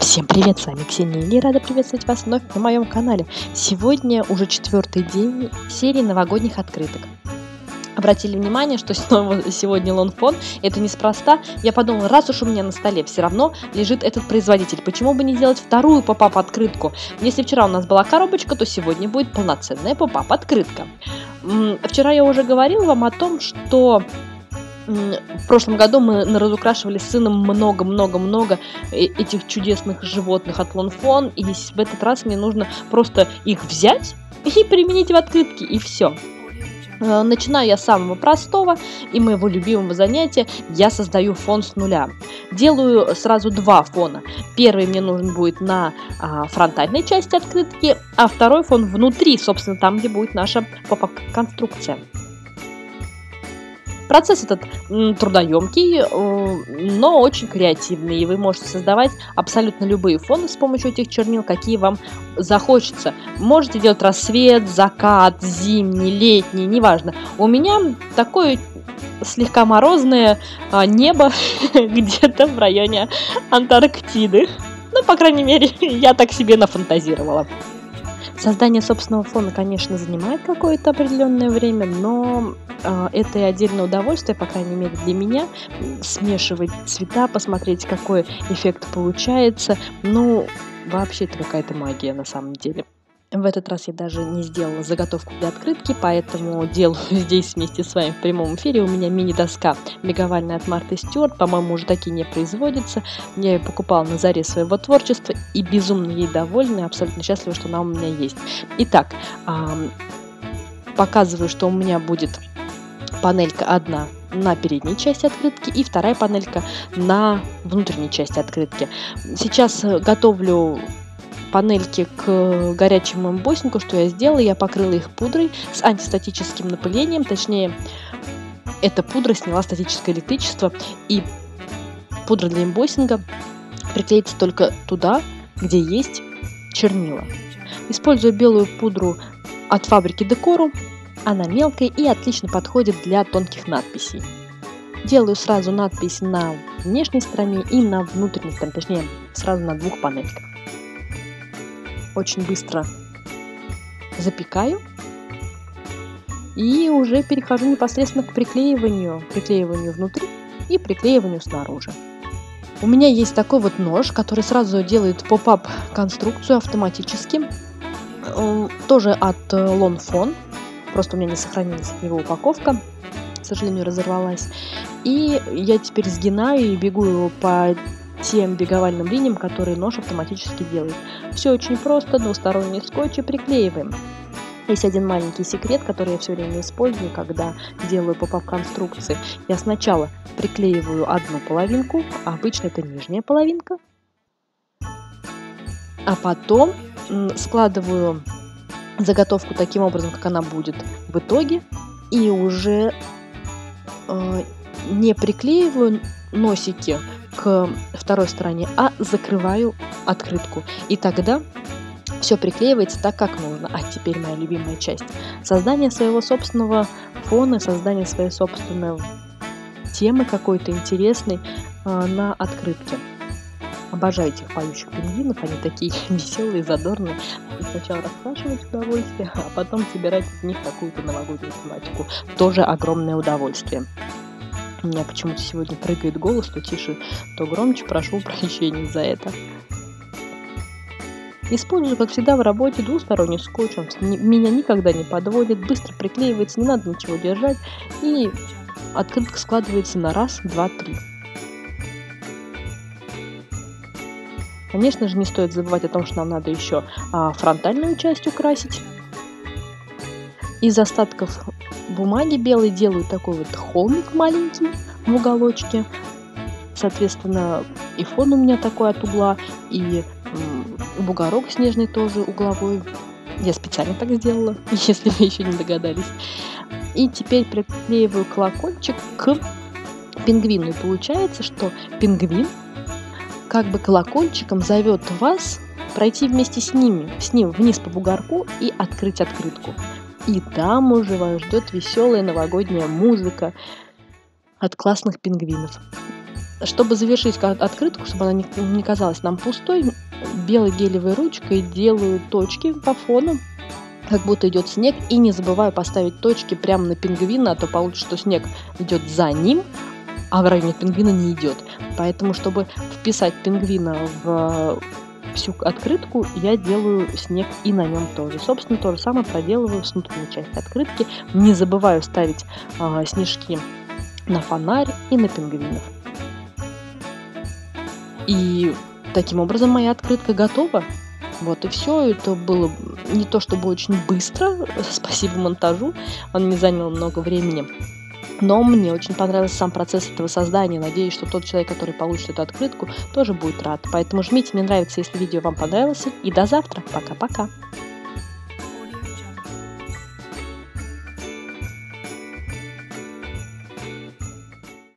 Всем привет, с вами Ксения и рада приветствовать вас вновь на моем канале. Сегодня уже четвертый день серии новогодних открыток. Обратили внимание, что снова сегодня Lawn Fawn, это неспроста. Я подумала, раз уж у меня на столе все равно лежит этот производитель, почему бы не сделать вторую pop-up открытку? Если вчера у нас была коробочка, то сегодня будет полноценная pop-up открытка. Вчера я уже говорила вам о том, что в прошлом году мы разукрашивали с сыном много-много-много э, этих чудесных животных от Лонфон, и в этот раз мне нужно просто их взять и применить в открытке, и все. Э, начинаю я с самого простого и моего любимого занятия. Я создаю фон с нуля. Делаю сразу два фона. Первый мне нужен будет на а, фронтальной части открытки, а второй фон внутри, собственно, там, где будет наша конструкция. Процесс этот трудоемкий, э, но очень креативный, и вы можете создавать абсолютно любые фоны с помощью этих чернил, какие вам захочется. Можете делать рассвет, закат, зимний, летний, неважно. У меня такое слегка морозное а, небо где-то в районе Антарктиды. Ну, по крайней мере, я так себе нафантазировала. Создание собственного фона, конечно, занимает какое-то определенное время, но э, это и отдельное удовольствие, по крайней мере для меня, смешивать цвета, посмотреть, какой эффект получается. Ну, вообще это какая-то магия на самом деле. В этот раз я даже не сделала заготовку для открытки, поэтому делаю здесь вместе с вами в прямом эфире. У меня мини-доска мегавальная от Марты Стюарт, по-моему, уже такие не производятся. Я ее покупала на заре своего творчества и безумно ей довольна, и абсолютно счастлива, что она у меня есть. Итак, показываю, что у меня будет панелька одна на передней части открытки и вторая панелька на внутренней части открытки. Сейчас готовлю панельки к горячему эмбоссингу, что я сделала, я покрыла их пудрой с антистатическим напылением, точнее, эта пудра сняла статическое электричество, и пудра для эмбоссинга приклеится только туда, где есть чернила. Использую белую пудру от фабрики Декору, она мелкая и отлично подходит для тонких надписей. Делаю сразу надпись на внешней стороне и на внутренней стороне, точнее, сразу на двух панельках очень быстро запекаю. И уже перехожу непосредственно к приклеиванию, приклеиванию внутри и приклеиванию снаружи. У меня есть такой вот нож, который сразу делает поп-ап конструкцию автоматически. Тоже от Longfon. Просто у меня не сохранилась его упаковка. К сожалению, разорвалась. И я теперь сгинаю и бегу по тем беговальным линиям, которые нож автоматически делает. Все очень просто, двусторонний скотч и приклеиваем. Есть один маленький секрет, который я все время использую, когда делаю поп-ап конструкции. Я сначала приклеиваю одну половинку, а обычно это нижняя половинка, а потом складываю заготовку таким образом, как она будет в итоге, и уже э, не приклеиваю носики к второй стороне, а закрываю открытку. И тогда все приклеивается так, как нужно. А теперь моя любимая часть. Создание своего собственного фона, создание своей собственной темы какой-то интересной э, на открытке. Обожаю этих поющих пингвинов, они такие веселые, задорные. Сначала расспрашивать удовольствие, а потом собирать из них какую-то новогоднюю тематику. Тоже огромное удовольствие. У меня почему-то сегодня прыгает голос, то тише, то громче. Прошу прощения за это. Использую, как всегда, в работе двусторонний скотч. Он меня никогда не подводит, быстро приклеивается, не надо ничего держать. И открытка складывается на раз, два, три. Конечно же, не стоит забывать о том, что нам надо еще а, фронтальную часть украсить. Из остатков бумаги белой делаю такой вот холмик маленький в уголочке. Соответственно, и фон у меня такой от угла, и бугорок снежный тоже угловой. Я специально так сделала, если вы еще не догадались. И теперь приклеиваю колокольчик к пингвину. И получается, что пингвин как бы колокольчиком зовет вас пройти вместе с ними, с ним вниз по бугорку и открыть открытку. И там уже вас ждет веселая новогодняя музыка от классных пингвинов. чтобы завершить открытку, чтобы она не казалась нам пустой, белой гелевой ручкой делаю точки по фону, как будто идет снег, и не забываю поставить точки прямо на пингвина, а то получится, что снег идет за ним, а в районе пингвина не идет. Поэтому, чтобы вписать пингвина в всю открытку, я делаю снег и на нем тоже. Собственно, то же самое проделываю с внутренней частью открытки. Не забываю ставить э, снежки на фонарь и на пингвинов. И таким образом моя открытка готова. Вот и все. Это было не то чтобы очень быстро, спасибо монтажу, он не занял много времени. Но мне очень понравился сам процесс этого создания. Надеюсь, что тот человек, который получит эту открытку, тоже будет рад. Поэтому жмите «Мне нравится», если видео вам понравилось. И до завтра. Пока-пока.